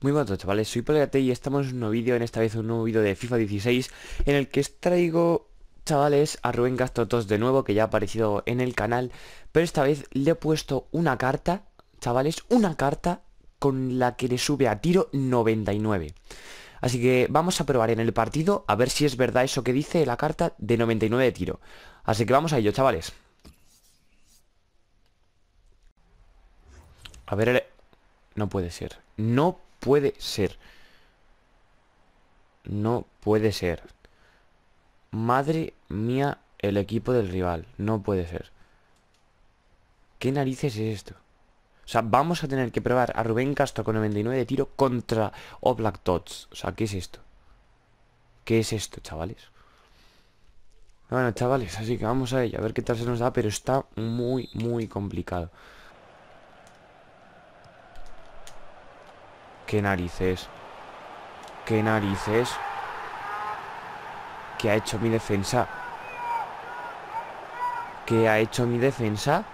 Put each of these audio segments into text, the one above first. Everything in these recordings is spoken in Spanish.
Muy buenas chavales, soy Polegate y estamos en un nuevo vídeo, en esta vez un nuevo vídeo de FIFA 16 En el que os traigo, chavales, a Rubén Castro 2 de nuevo, que ya ha aparecido en el canal Pero esta vez le he puesto una carta, chavales, una carta con la que le sube a tiro 99 Así que vamos a probar en el partido a ver si es verdad eso que dice la carta de 99 de tiro. Así que vamos a ello, chavales. A ver, no puede ser. No puede ser. No puede ser. Madre mía, el equipo del rival. No puede ser. ¿Qué narices es esto? O sea, vamos a tener que probar a Rubén Castro con 99 de tiro contra Oblak Tots. O sea, ¿qué es esto? ¿Qué es esto, chavales? Bueno, chavales, así que vamos a ello, a ver qué tal se nos da, pero está muy, muy complicado. ¿Qué narices? ¿Qué narices? ¿Qué ha hecho mi defensa? ¿Qué ha hecho mi defensa?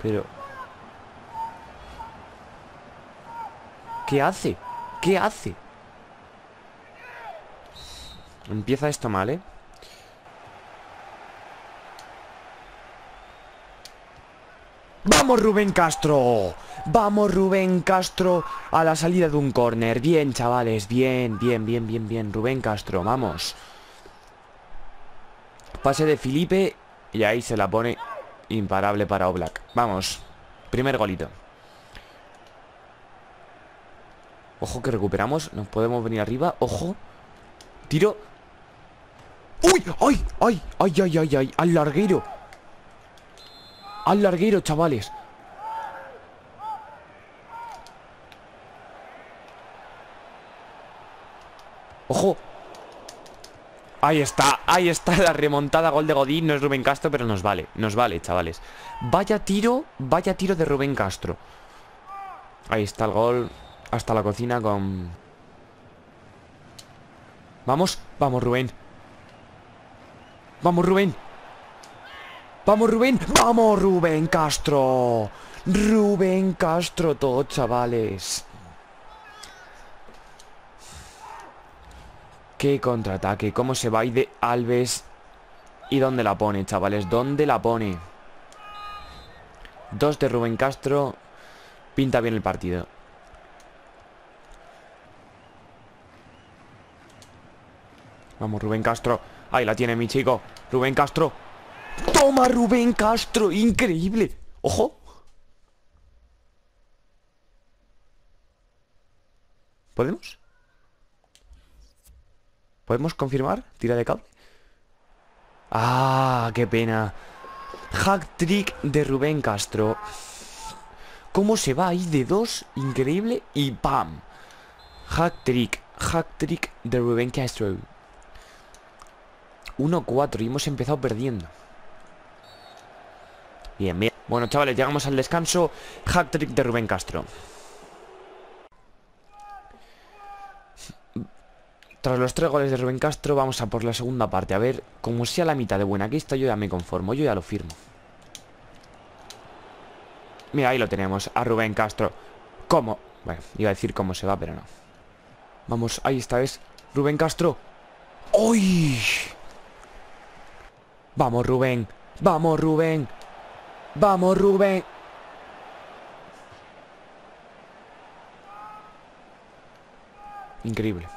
Pero... ¿Qué hace? ¿Qué hace? Empieza esto mal, ¿eh? ¡Vamos Rubén Castro! ¡Vamos Rubén Castro a la salida de un córner! Bien, chavales, bien, bien, bien, bien, bien Rubén Castro, vamos Pase de Felipe Y ahí se la pone Imparable para Oblak Vamos, primer golito Ojo que recuperamos Nos podemos venir arriba, ojo Tiro ¡Uy! ¡Ay! ¡Ay! ¡Ay! ¡Ay! ¡Ay! ¡Ay! ¡Al larguero! Al larguero, chavales. ¡Ojo! Ahí está, ahí está la remontada Gol de Godín, no es Rubén Castro Pero nos vale, nos vale, chavales. Vaya tiro, vaya tiro de Rubén Castro. Ahí está el gol Hasta la cocina con... Vamos, vamos Rubén. Vamos Rubén ¡Vamos, Rubén! ¡Vamos, Rubén Castro! Rubén Castro, todo, chavales. Qué contraataque, cómo se va y de Alves. ¿Y dónde la pone, chavales? ¿Dónde la pone? Dos de Rubén Castro. Pinta bien el partido. Vamos, Rubén Castro. Ahí la tiene mi chico. Rubén Castro. Toma Rubén Castro, increíble Ojo ¿Podemos? ¿Podemos confirmar? Tira de cable Ah, qué pena Hack trick de Rubén Castro ¿Cómo se va ahí de dos? Increíble Y ¡pam! Hack trick Hack trick de Rubén Castro 1-4 y hemos empezado perdiendo Bien, bien. Bueno, chavales, llegamos al descanso. Hat-trick de Rubén Castro. Tras los tres goles de Rubén Castro, vamos a por la segunda parte. A ver, como sea la mitad de buena que está, yo ya me conformo. Yo ya lo firmo. Mira, ahí lo tenemos, a Rubén Castro. ¿Cómo? Bueno, iba a decir cómo se va, pero no. Vamos, ahí está, es Rubén Castro. ¡Uy! Vamos, Rubén. Vamos, Rubén. Vamos, Rubén. Increíble.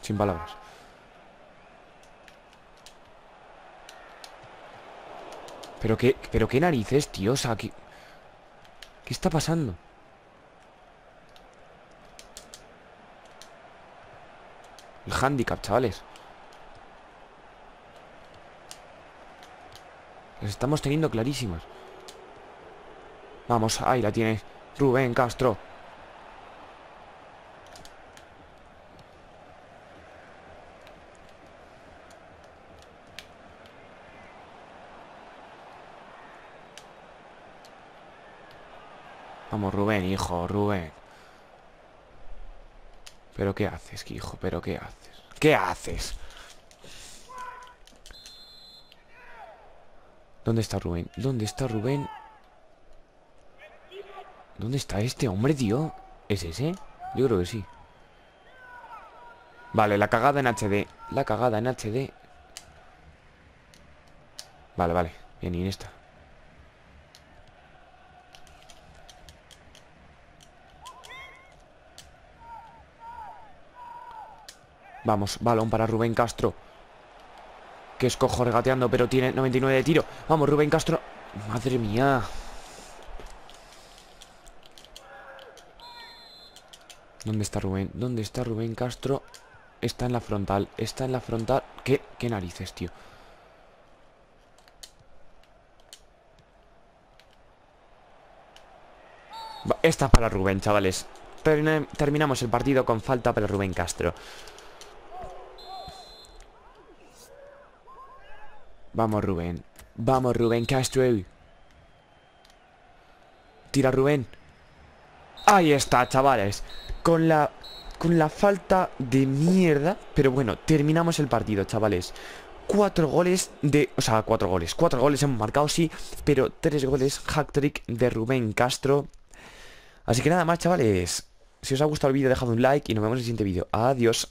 Sin palabras. Pero qué, pero qué narices, tío. O sea, ¿qué, ¿qué está pasando? El handicap, chavales. Las estamos teniendo clarísimas. Vamos, ahí la tiene Rubén Castro Vamos, Rubén, hijo, Rubén ¿Pero qué haces, hijo? ¿Pero qué haces? ¿Qué haces? ¿Dónde está Rubén? ¿Dónde está Rubén? ¿Dónde está este hombre, tío? ¿Es ese? Yo creo que sí. Vale, la cagada en HD La cagada en HD Vale, vale. Bien, Iniesta Vamos, balón para Rubén Castro. Que escojo regateando Pero tiene 99 de tiro. Vamos, Rubén Castro. Madre mía ¿Dónde está Rubén? ¿Dónde está Rubén Castro? Está en la frontal Está en la frontal ¿Qué, qué narices, tío? Esta para Rubén, chavales Terminamos el partido con falta para Rubén Castro Vamos, Rubén. Vamos, Rubén Castro. Tira, Rubén. Ahí está, chavales. Con la, con la falta de mierda. Pero bueno, terminamos el partido, chavales. Cuatro goles de... O sea, cuatro goles. Cuatro goles hemos marcado, sí. Pero tres goles hack-trick de Rubén Castro. Así que nada más, chavales. Si os ha gustado el vídeo, dejad un like y nos vemos en el siguiente vídeo. Adiós.